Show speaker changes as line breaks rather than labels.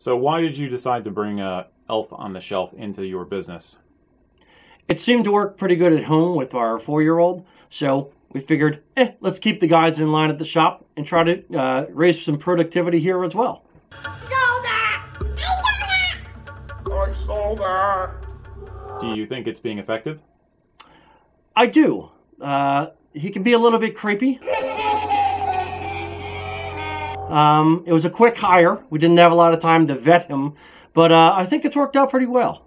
So why did you decide to bring uh, Elf on the Shelf into your business?
It seemed to work pretty good at home with our four-year-old, so we figured, eh, let's keep the guys in line at the shop and try to uh, raise some productivity here as well.
Saw! I saw that!
I saw that.
Do you think it's being effective?
I do. Uh, he can be a little bit creepy. Um, it was a quick hire. We didn't have a lot of time to vet him, but uh, I think it's worked out pretty well.